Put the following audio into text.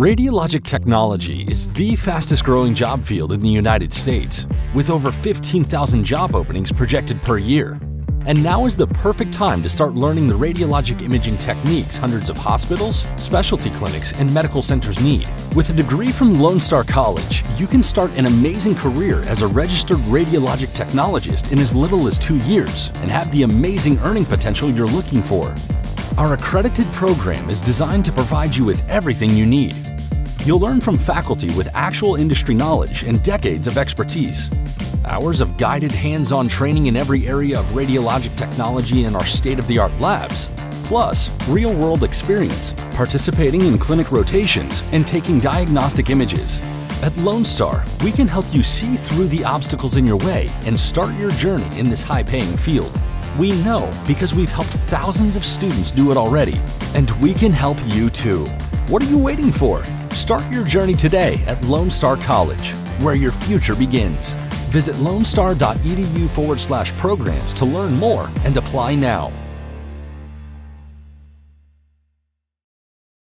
Radiologic technology is the fastest growing job field in the United States, with over 15,000 job openings projected per year. And now is the perfect time to start learning the radiologic imaging techniques hundreds of hospitals, specialty clinics, and medical centers need. With a degree from Lone Star College, you can start an amazing career as a registered radiologic technologist in as little as two years and have the amazing earning potential you're looking for. Our accredited program is designed to provide you with everything you need. You'll learn from faculty with actual industry knowledge and decades of expertise. Hours of guided hands-on training in every area of radiologic technology in our state-of-the-art labs, plus real-world experience, participating in clinic rotations, and taking diagnostic images. At Lone Star, we can help you see through the obstacles in your way and start your journey in this high-paying field. We know because we've helped thousands of students do it already, and we can help you too. What are you waiting for? Start your journey today at Lone Star College, where your future begins. Visit lonestar.edu forward slash programs to learn more and apply now.